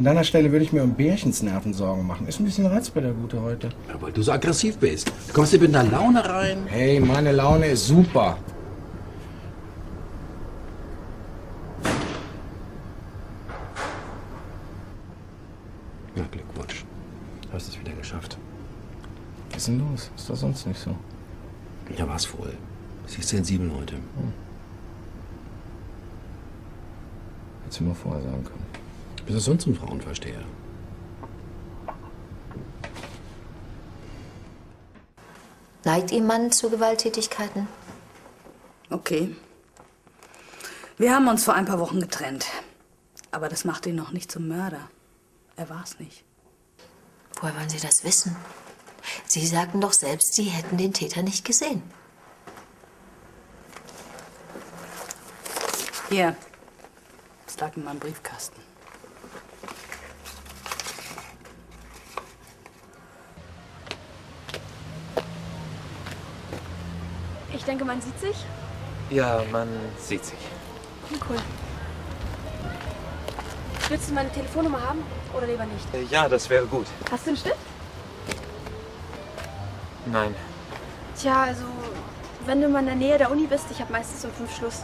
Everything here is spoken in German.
An deiner Stelle würde ich mir um Bärchens Nerven Sorgen machen. Ist ein bisschen Reizbar, der Gute heute. Ja, weil du so aggressiv bist. Du kommst hier mit einer Laune rein. Hey, meine Laune ist super. Ja, Glückwunsch. Du hast es wieder geschafft. Was ist denn los? Ist doch sonst nicht so. Ja, war's wohl. Sie ist sensibel heute. Hättest du mir vorher sagen können. Bist du sonst ein Frauenversteher? Neigt Ihr Mann zu Gewalttätigkeiten? Okay. Wir haben uns vor ein paar Wochen getrennt. Aber das macht ihn noch nicht zum Mörder. Er war's nicht. Woher wollen Sie das wissen? Sie sagten doch selbst, Sie hätten den Täter nicht gesehen. Hier. Es lag in meinem Briefkasten. Ich denke, man sieht sich. Ja, man sieht sich. Cool. Willst du meine Telefonnummer haben oder lieber nicht? Äh, Ja, das wäre gut. Hast du einen Stift? Nein. Tja, also, wenn du mal in der Nähe der Uni bist, ich habe meistens um fünf Schluss.